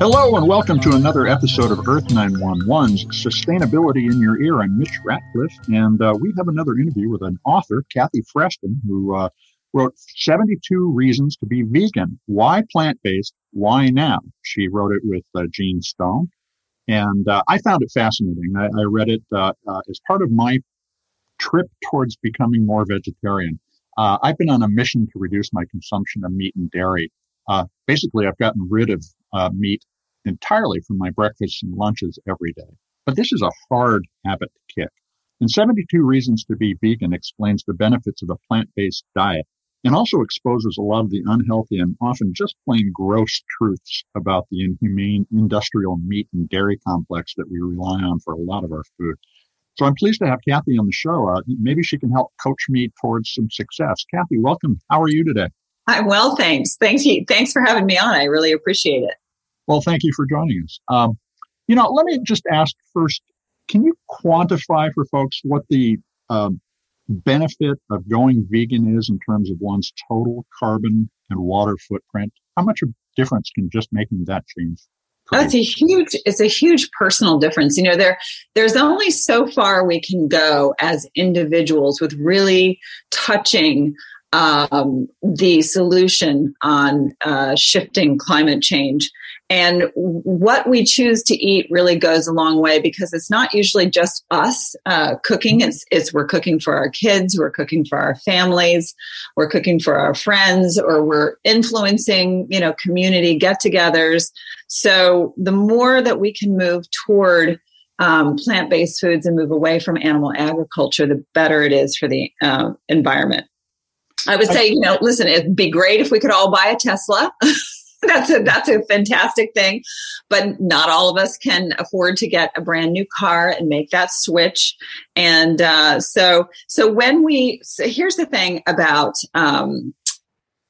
Hello and welcome to another episode of Earth 911's Sustainability in Your Ear. I'm Mitch Ratcliffe, and uh, we have another interview with an author, Kathy Freston, who uh, wrote 72 Reasons to Be Vegan. Why plant based? Why now? She wrote it with uh, Gene Stone. And uh, I found it fascinating. I, I read it uh, uh, as part of my trip towards becoming more vegetarian. I've been on a mission to reduce my consumption of meat and dairy. basically, I've gotten rid of meat entirely from my breakfasts and lunches every day. But this is a hard habit to kick. And 72 Reasons to Be Vegan explains the benefits of a plant-based diet and also exposes a lot of the unhealthy and often just plain gross truths about the inhumane industrial meat and dairy complex that we rely on for a lot of our food. So I'm pleased to have Kathy on the show. Uh, maybe she can help coach me towards some success. Kathy, welcome. How are you today? I'm well, thanks. Thanks, you. thanks for having me on. I really appreciate it. Well, thank you for joining us. Um, you know, let me just ask first can you quantify for folks what the um, benefit of going vegan is in terms of one's total carbon and water footprint? How much of difference can just making that change? That's a huge, it's a huge personal difference. You know, there, there's only so far we can go as individuals with really touching um, the solution on uh, shifting climate change. And what we choose to eat really goes a long way because it's not usually just us uh, cooking. It's, it's we're cooking for our kids, we're cooking for our families, we're cooking for our friends, or we're influencing, you know, community get-togethers. So the more that we can move toward um, plant-based foods and move away from animal agriculture, the better it is for the uh, environment. I would say, you know, listen, it'd be great if we could all buy a Tesla. that's a that's a fantastic thing. But not all of us can afford to get a brand new car and make that switch. And uh, so so when we so here's the thing about um,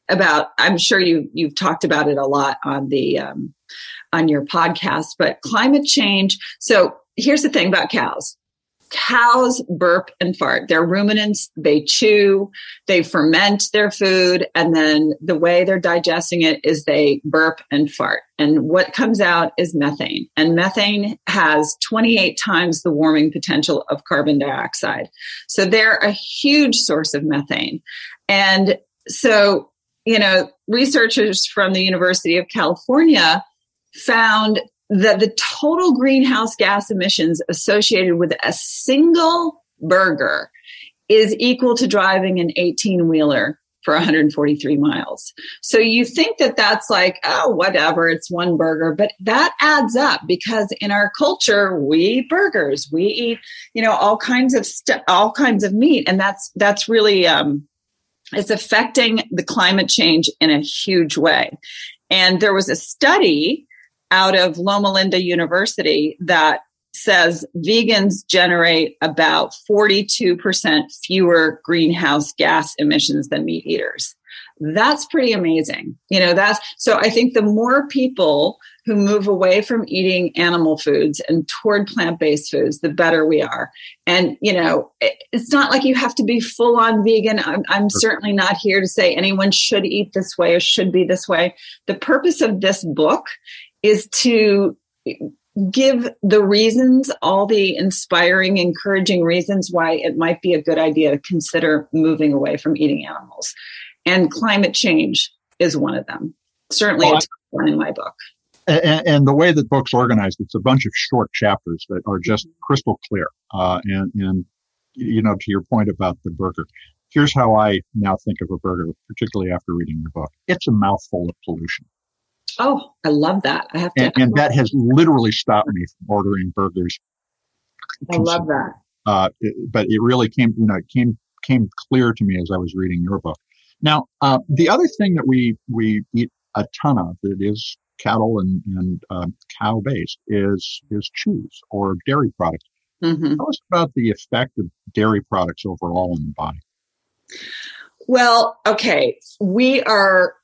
about i'm sure you you've talked about it a lot on the um, on your podcast but climate change. So here's the thing about cows cows burp and fart. They're ruminants. They chew, they ferment their food, and then the way they're digesting it is they burp and fart. And what comes out is methane. And methane has 28 times the warming potential of carbon dioxide. So they're a huge source of methane. And so, you know, researchers from the University of California found that the total greenhouse gas emissions associated with a single burger is equal to driving an 18 wheeler for 143 miles. So you think that that's like, oh, whatever, it's one burger, but that adds up because in our culture, we eat burgers, we eat, you know, all kinds of st- all kinds of meat. And that's, that's really, um, it's affecting the climate change in a huge way. And there was a study out of Loma Linda University that says vegans generate about 42% fewer greenhouse gas emissions than meat eaters. That's pretty amazing. You know, that's so I think the more people who move away from eating animal foods and toward plant-based foods, the better we are. And, you know, it's not like you have to be full on vegan. I'm, I'm certainly not here to say anyone should eat this way or should be this way. The purpose of this book is to give the reasons, all the inspiring, encouraging reasons why it might be a good idea to consider moving away from eating animals. And climate change is one of them. Certainly, well, it's one in my book. And, and, the way that book's organized, it's a bunch of short chapters that are just crystal clear. Uh, and, and, you know, to your point about the burger, here's how I now think of a burger, particularly after reading your book. It's a mouthful of pollution. Oh, I love that. I have to. And, and that has literally stopped me from ordering burgers. I love that. Uh, it, but it really came, you know, it came came clear to me as I was reading your book. Now, uh, the other thing that we we eat a ton of that is cattle and and uh, cow based is is cheese or dairy products. Mm-hmm. Tell us about the effect of dairy products overall in the body. Well, okay, we are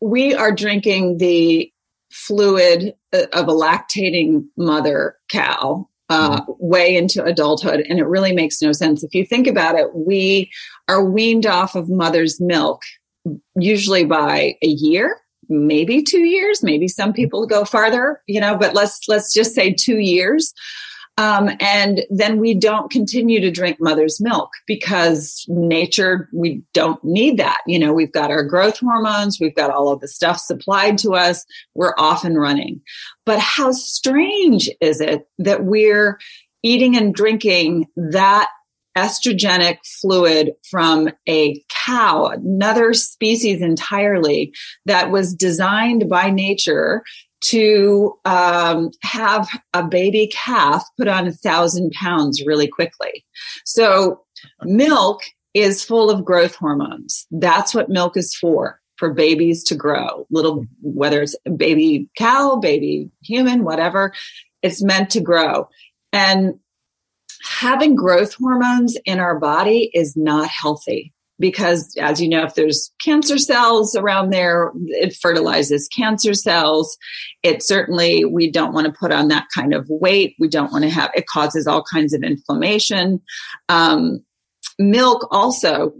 we are drinking the fluid of a lactating mother cow uh, mm-hmm. way into adulthood, and it really makes no sense. If you think about it, we are weaned off of mother's milk usually by a year maybe two years. Maybe some people go farther, you know, but let's let's just say two years. Um, and then we don't continue to drink mother's milk because nature, we don't need that. You know, we've got our growth hormones, we've got all of the stuff supplied to us, we're off and running. But how strange is it that we're eating and drinking that estrogenic fluid from a cow, another species entirely that was designed by nature to um, have a baby calf put on a thousand pounds really quickly. So milk is full of growth hormones. That's what milk is for, for babies to grow. Little, whether it's baby cow, baby human, whatever, it's meant to grow. And having growth hormones in our body is not healthy because as you know if there's cancer cells around there it fertilizes cancer cells. It certainly we don't want to put on that kind of weight. We don't want to have it causes all kinds of inflammation. Um, milk also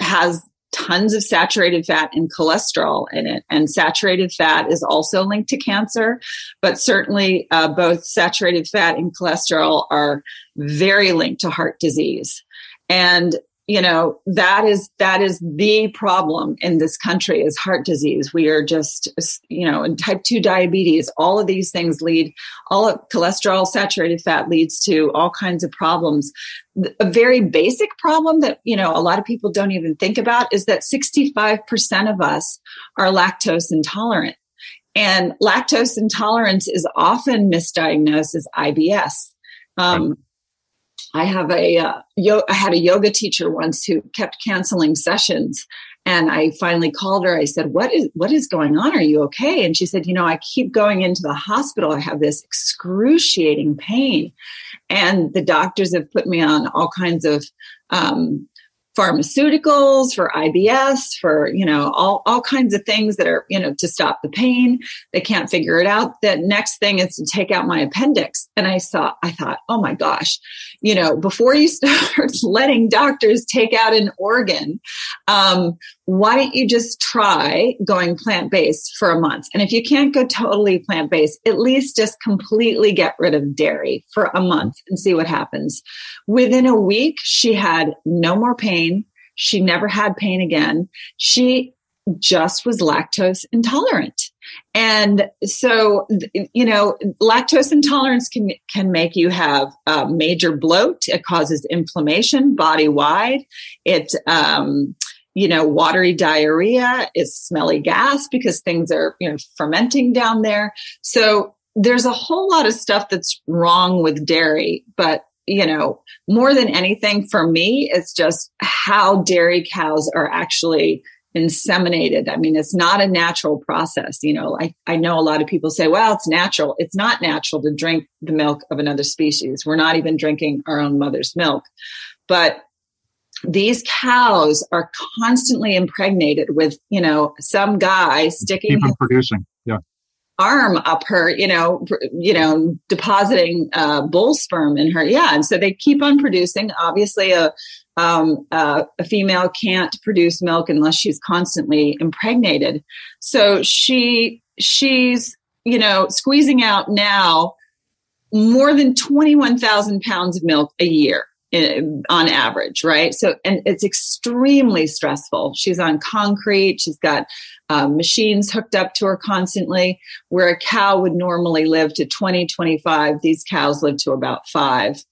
has tons of saturated fat and cholesterol in it. And saturated fat is also linked to cancer but certainly uh, both saturated fat and cholesterol are very linked to heart disease. And you know that is that is the problem in this country is heart disease. We are just you know in type 2 diabetes all of these things lead all of cholesterol saturated fat leads to all kinds of problems. A very basic problem that you know a lot of people don't even think about is that 65% of us are lactose intolerant. And lactose intolerance is often misdiagnosed as IBS um, I have a uh, yo- I had a yoga teacher once who kept canceling sessions and I finally called her. I said, "What is what is going on? Are you okay?" And she said, "You know, I keep going into the hospital. I have this excruciating pain, and the doctors have put me on all kinds of um, pharmaceuticals for IBS, for, you know, all, all kinds of things that are, you know, to stop the pain. They can't figure it out. The next thing is to take out my appendix. And I saw, I thought, oh my gosh, you know, before you start letting doctors take out an organ, um, why don't you just try going plant based for a month? And if you can't go totally plant based, at least just completely get rid of dairy for a month and see what happens. Within a week, she had no more pain. She never had pain again. She just was lactose intolerant. And so, you know, lactose intolerance can, can make you have major bloat. It causes inflammation body wide. It, um, you know, watery diarrhea is smelly gas because things are, you know, fermenting down there. So there's a whole lot of stuff that's wrong with dairy, but you know, more than anything for me, it's just how dairy cows are actually inseminated. I mean, it's not a natural process. You know, I, I know a lot of people say, well, it's natural. It's not natural to drink the milk of another species. We're not even drinking our own mother's milk. But these cows are constantly impregnated with, you know, some guy sticking Keep producing. Arm up her, you know, you know, depositing uh, bull sperm in her. Yeah, and so they keep on producing. Obviously, a um, uh, a female can't produce milk unless she's constantly impregnated. So she she's you know squeezing out now more than twenty one thousand pounds of milk a year on average, right? So, and it's extremely stressful. She's on concrete. She's got um, machines hooked up to her constantly. Where a cow would normally live to 20, 25, these cows live to about five.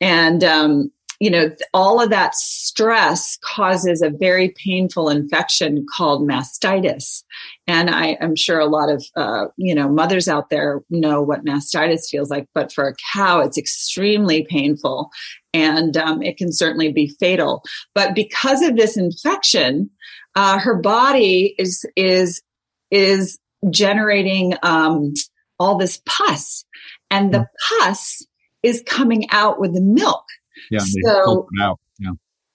And, um, you know, all of that stress causes a very painful infection called mastitis. And I am sure a lot of, uh, you know, mothers out there know what mastitis feels like, but for a cow, it's extremely painful and um, it can certainly be fatal. But because of this infection, uh, her body is, is, is generating um, all this pus and the hmm. pus is coming out with the milk. Yeah. So, yeah.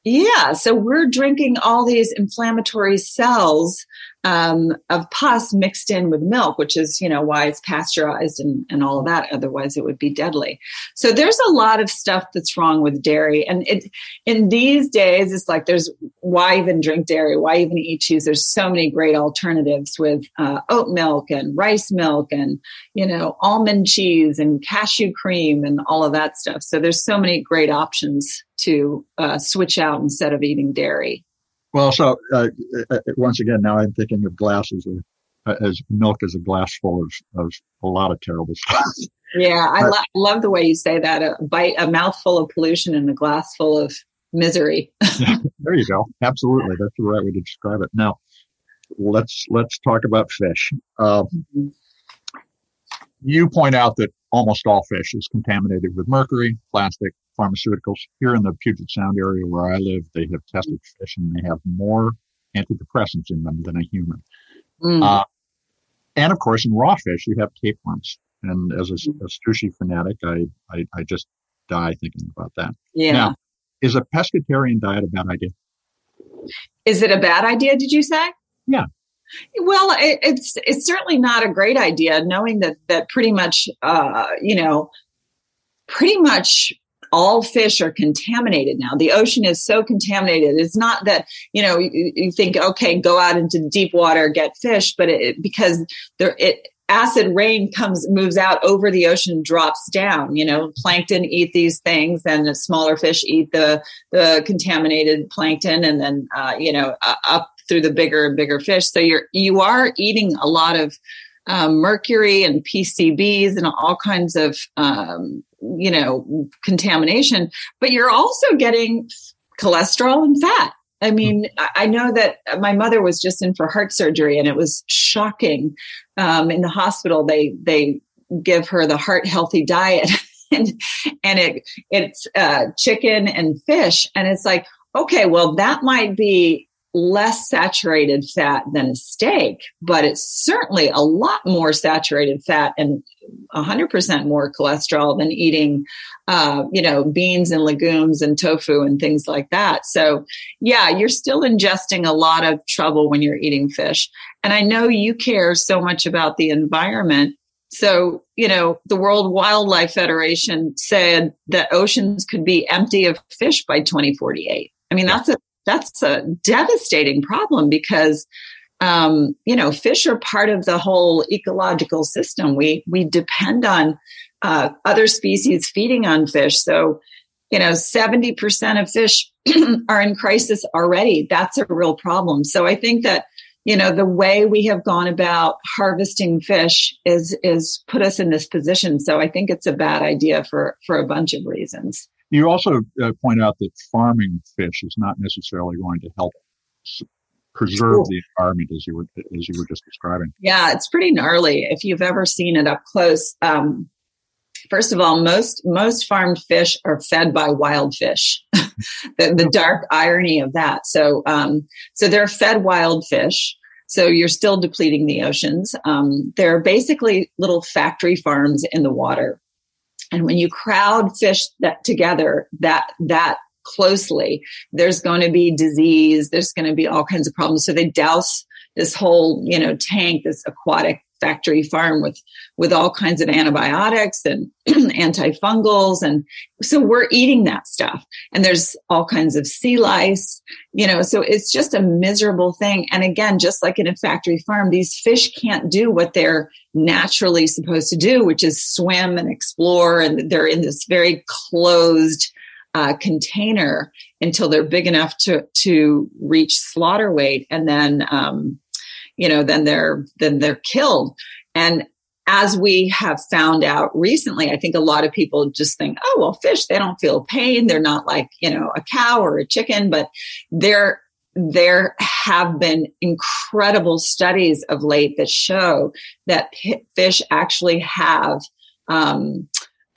Yeah. So we're drinking all these inflammatory cells um, of pus mixed in with milk, which is, you know, why it's pasteurized and, and all of that. Otherwise, it would be deadly. So there's a lot of stuff that's wrong with dairy. And it, in these days, it's like there's why even drink dairy? Why even eat cheese? There's so many great alternatives with uh, oat milk and rice milk and, you know, almond cheese and cashew cream and all of that stuff. So there's so many great options to uh, switch out instead of eating dairy. Well, so uh, uh, once again, now I'm thinking of glasses uh, as milk as a glass full of, of a lot of terrible stuff. Yeah, I lo- love the way you say that. A bite, a mouthful of pollution and a glass full of misery. there you go. Absolutely, that's the right way to describe it. Now, let's let's talk about fish. Uh, mm-hmm. You point out that almost all fish is contaminated with mercury, plastic, pharmaceuticals. Here in the Puget Sound area where I live, they have tested fish and they have more antidepressants in them than a human. Mm. Uh, and of course, in raw fish, you have tapeworms. And as a, a sushi fanatic, I, I, I, just die thinking about that. Yeah. Now, is a pescatarian diet a bad idea? Is it a bad idea, did you say? Yeah. Well, it, it's it's certainly not a great idea, knowing that that pretty much, uh, you know, pretty much all fish are contaminated now. The ocean is so contaminated. It's not that, you know, you, you think, okay, go out into deep water, get fish, but it, because there, it, acid rain comes moves out over the ocean drops down you know plankton eat these things and the smaller fish eat the the contaminated plankton and then uh, you know uh, up through the bigger and bigger fish so you're you are eating a lot of um, mercury and PCBs and all kinds of um, you know, contamination, but you're also getting cholesterol and fat. I mean, I know that my mother was just in for heart surgery, and it was shocking. Um, in the hospital, they they give her the heart healthy diet, and and it it's uh, chicken and fish, and it's like, okay, well, that might be less saturated fat than a steak, but it's certainly a lot more saturated fat and 100% more cholesterol than eating, uh, you know, beans and legumes and tofu and things like that. So, yeah, you're still ingesting a lot of trouble when you're eating fish. And I know you care so much about the environment. So, you know, the World Wildlife Federation said that oceans could be empty of fish by 2048. I mean, that's a that's a devastating problem because um, you know fish are part of the whole ecological system. We we depend on uh, other species feeding on fish. So you know, 70% of fish are in crisis already. That's a real problem. So I think that, you know, the way we have gone about harvesting fish is, is put us in this position. So I think it's a bad idea for, for a bunch of reasons. You also uh, point out that farming fish is not necessarily going to help preserve cool. the environment as you were as you were just describing. Yeah, it's pretty gnarly if you've ever seen it up close. Um, first of all, most most farmed fish are fed by wild fish. the, the dark irony of that. So um, so they're fed wild fish. So you're still depleting the oceans. Um, they're basically little factory farms in the water. And when you crowd fish that together that that closely, there's going to be disease, there's going to be all kinds of problems. So they douse this whole, you know, tank, this aquatic factory farm with with all kinds of antibiotics and antifungals. And so we're eating that stuff. And there's all kinds of sea lice you know so it's just a miserable thing. And again just like in a factory farm these fish can't do what they're naturally supposed to do which is swim and explore. And they're in this very closed uh, container until they're big enough to to reach slaughter weight. And then um, you know, then they're, then they're killed. And as we have found out recently, I think a lot of people just think, oh, well, fish, they don't feel pain. They're not like, you know, a cow or a chicken, but there, there have been incredible studies of late that show that fish actually have, um,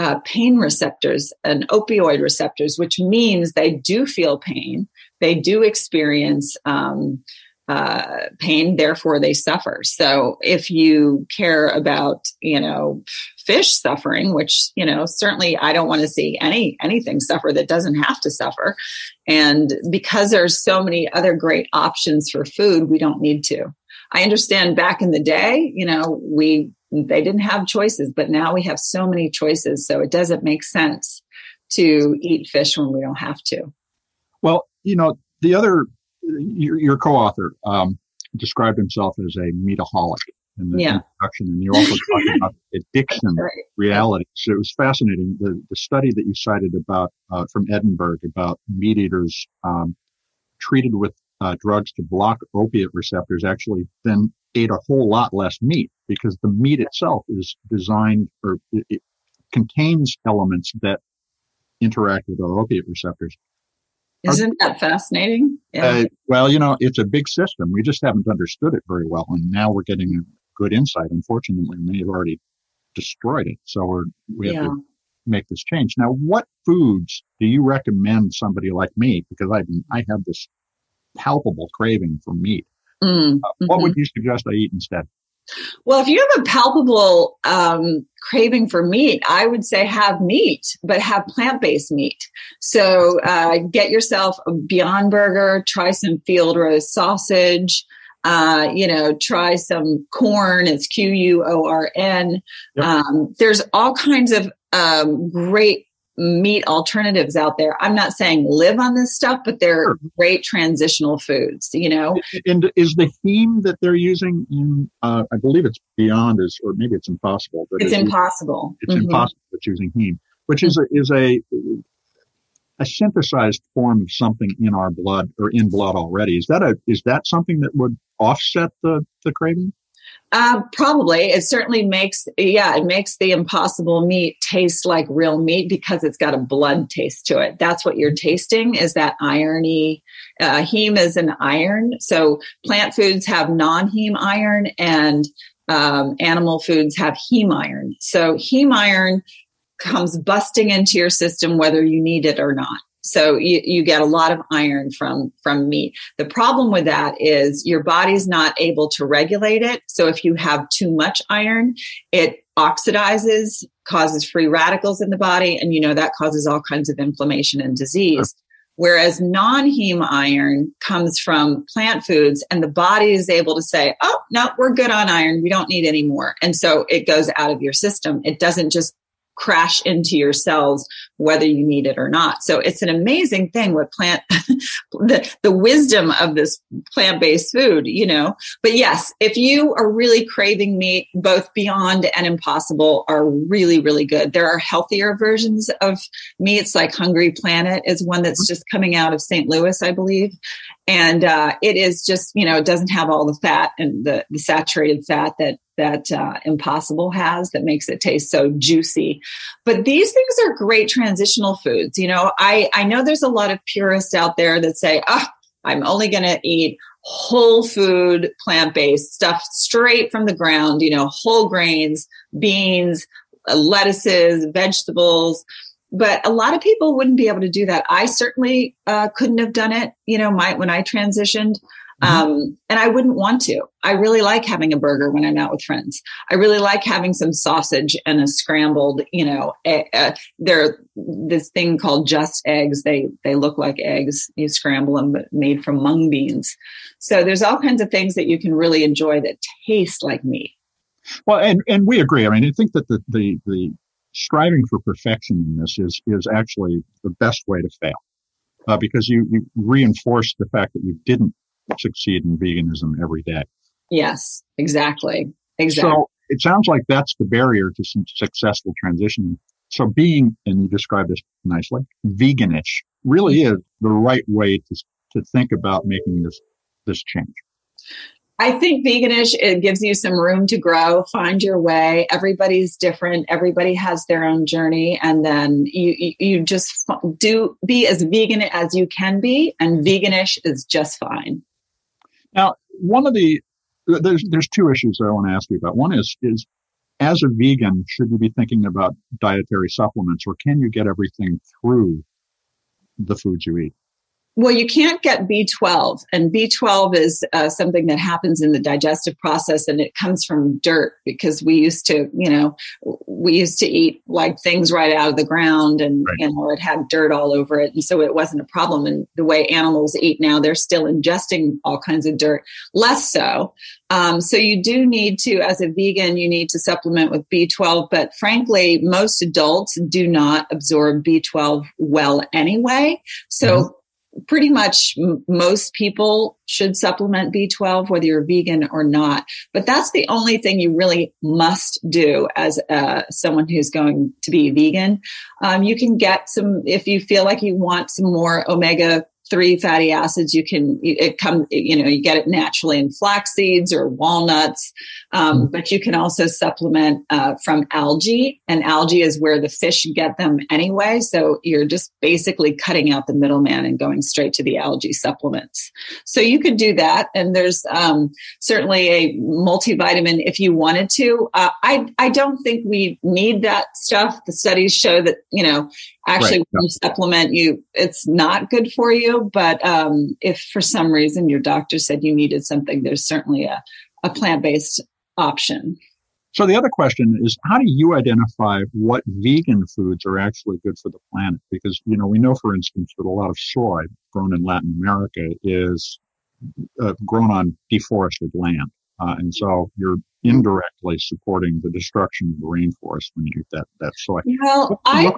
uh, pain receptors and opioid receptors, which means they do feel pain. They do experience, um, uh, pain, therefore they suffer. So if you care about, you know, fish suffering, which, you know, certainly I don't want to see any, anything suffer that doesn't have to suffer. And because there's so many other great options for food, we don't need to. I understand back in the day, you know, we they didn't have choices, but now we have so many choices. So it doesn't make sense to eat fish when we don't have to. Well, you know, the other, your, your co-author um, described himself as a meataholic in the yeah. introduction, and you also talked about addiction right. reality. So it was fascinating. The, the study that you cited about uh, from Edinburgh about meat eaters um, treated with uh, drugs to block opiate receptors actually then ate a whole lot less meat because the meat itself is designed or it, it contains elements that interact with the opiate receptors. Isn't that fascinating? Yeah. Uh, well, you know, it's a big system. We just haven't understood it very well, and now we're getting a good insight. Unfortunately, many have already destroyed it, so we're we have yeah. to make this change. Now, what foods do you recommend somebody like me? Because I I have this palpable craving for meat. Mm, uh, what mm-hmm. would you suggest I eat instead? Well, if you have a palpable um, craving for meat, I would say have meat, but have plant based meat. So uh, get yourself a Beyond Burger, try some field roast sausage. Uh, you know, try some Quorn. It's Q U O R N. Yep. Um, there's all kinds of um, great meat alternatives out there. I'm not saying live on this stuff, but they're sure. great transitional foods, you know. And is the heme that they're using in, uh, I believe it's beyond is, or maybe it's impossible. But it's, it's impossible. It's mm-hmm. impossible. It's using heme, which is a, is a, a synthesized form of something in our blood or in blood already. Is that a, is that something that would offset the, the craving? Uh, probably. It certainly makes, yeah, it makes the impossible meat taste like real meat because it's got a blood taste to it. That's what you're tasting is that irony. Uh, heme is an iron. So plant foods have non-heme iron and um, animal foods have heme iron. So heme iron comes busting into your system whether you need it or not. So you, you get a lot of iron from, from meat. The problem with that is your body's not able to regulate it. So if you have too much iron, it oxidizes, causes free radicals in the body. And you know, that causes all kinds of inflammation and disease. Whereas non-heme iron comes from plant foods and the body is able to say, Oh, no, we're good on iron. We don't need any more. And so it goes out of your system. It doesn't just crash into your cells whether you need it or not. So it's an amazing thing what plant the the wisdom of this plant-based food, you know. But yes, if you are really craving meat, both Beyond and Impossible are really really good. There are healthier versions of meats like Hungry Planet is one that's just coming out of St. Louis, I believe. And uh, it is just, you know, it doesn't have all the fat and the, the saturated fat that that uh, Impossible has that makes it taste so juicy. But these things are great transitional foods. You know, I, I know there's a lot of purists out there that say, oh, I'm only going to eat whole food, plant based stuff straight from the ground, you know, whole grains, beans, lettuces, vegetables. But a lot of people wouldn't be able to do that. I certainly uh, couldn't have done it, you know, my, when I transitioned. Mm-hmm. Um, and I wouldn't want to. I really like having a burger when I'm out with friends. I really like having some sausage and a scrambled, you know, a, a, they're this thing called just eggs. They, they look like eggs. You scramble them, but made from mung beans. So there's all kinds of things that you can really enjoy that taste like meat. Well, and, and we agree. I mean, I think that the, the, the striving for perfection in this is, is actually the best way to fail. Uh, because you, you reinforce the fact that you didn't succeed in veganism every day. Yes, exactly. Exactly. So it sounds like that's the barrier to some successful transitioning. So being, and you described this nicely, veganish really is the right way to, to think about making this, this change. I think veganish it gives you some room to grow, find your way. Everybody's different. Everybody has their own journey, and then you you, just do be as vegan as you can be, and veganish is just fine. Now, one of the there's there's two issues that I want to ask you about. One is is as a vegan, should you be thinking about dietary supplements, or can you get everything through the foods you eat? Well, you can't get B12, and B12 is uh, something that happens in the digestive process, and it comes from dirt because we used to, you know, we used to eat like things right out of the ground, and right. you know, it had dirt all over it, and so it wasn't a problem. And the way animals eat now, they're still ingesting all kinds of dirt, less so. Um, so you do need to, as a vegan, you need to supplement with B12. But frankly, most adults do not absorb B12 well anyway. So mm-hmm pretty much most people should supplement B12, whether you're vegan or not. But that's the only thing you really must do as uh, someone who's going to be vegan. Um, you can get some, if you feel like you want some more omega three fatty acids. You can, it come, you know, you get it naturally in flax seeds or walnuts. Um, mm-hmm. but you can also supplement, uh, from algae and algae is where the fish get them anyway. So you're just basically cutting out the middleman and going straight to the algae supplements. So you could do that. And there's, um, certainly a multivitamin if you wanted to. Uh, I, I don't think we need that stuff. The studies show that, you know, actually right. when you supplement you it's not good for you but um, if for some reason your doctor said you needed something there's certainly a, a plant-based option so the other question is how do you identify what vegan foods are actually good for the planet because you know we know for instance that a lot of soy grown in latin america is uh, grown on deforested land uh, and so you're indirectly supporting the destruction of the rainforest when you eat that that soy. Well, I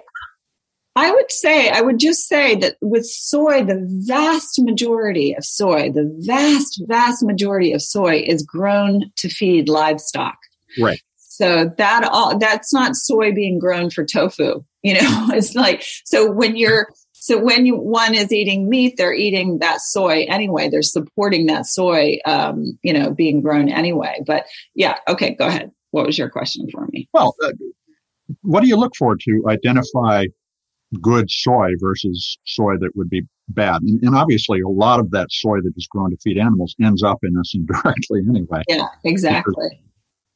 I would say, I would just say that with soy, the vast majority of soy, the vast, vast majority of soy is grown to feed livestock. Right. So that all, that's not soy being grown for tofu. You know, it's like, so when you're, so when you, one is eating meat, they're eating that soy anyway. They're supporting that soy, um, you know, being grown anyway. But yeah, okay, go ahead. What was your question for me? Well, uh, what do you look for to identify good soy versus soy that would be bad. And, and, obviously, a lot of that soy that is grown to feed animals ends up in us indirectly anyway. Yeah, exactly.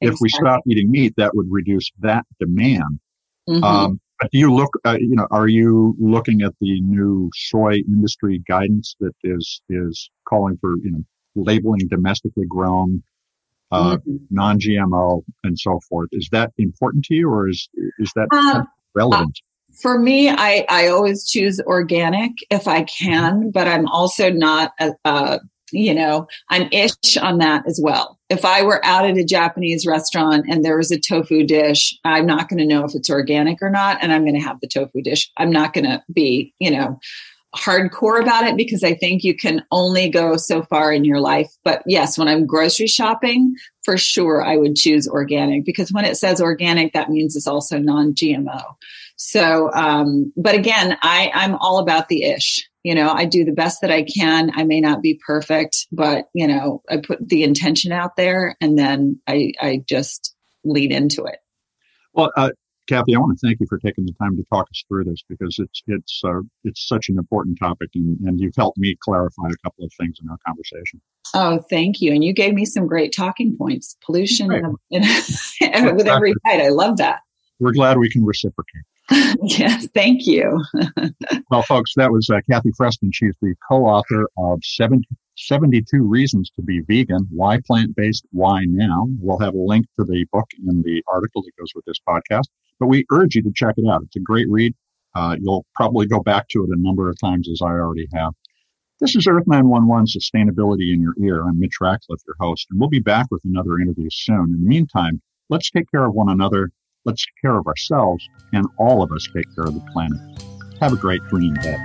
If exactly. we stop eating meat, that would reduce that demand. Mm-hmm. Um, but do you look, uh, you know, are you looking at the new soy industry guidance that is is calling for, you know, labeling domestically grown, uh, mm-hmm. non-GMO, and so forth? Is that important to you, or is is that uh, relevant? For me, I, I always choose organic if I can, mm-hmm. but I'm also not, a, a, you know, I'm ish on that as well. If I were out at a Japanese restaurant and there was a tofu dish, I'm not going to know if it's organic or not, and I'm going to have the tofu dish. I'm not going to be, you know, hardcore about it because I think you can only go so far in your life. But yes, when I'm grocery shopping, for sure I would choose organic because when it says organic, that means it's also non GMO. So, um, but again, I, I'm all about the ish. You know, I do the best that I can. I may not be perfect, but you know, I put the intention out there and then I, I just lean into it. Well, uh, Kathy, I want to thank you for taking the time to talk us through this because it's it's uh, it's such an important topic, and, and you've helped me clarify a couple of things in our conversation. Oh, thank you, and you gave me some great talking points. Pollution and, and with every bite, I love that. We're glad we can reciprocate. yes, thank you. well, folks, that was uh, Kathy Freston. She's the co-author of 70, 72 Reasons to Be Vegan, Why Plant-Based, Why Now. We'll have a link to the book in the article that goes with this podcast, but we urge you to check it out. It's a great read. Uh, you'll probably go back to it a number of times as I already have. This is Earth 911 Sustainability in Your Ear. I'm Mitch Ratcliffe, your host, and we'll be back with another interview soon. In the meantime, let's take care of one another Let's take care of ourselves, and all of us take care of the planet. Have a great green day.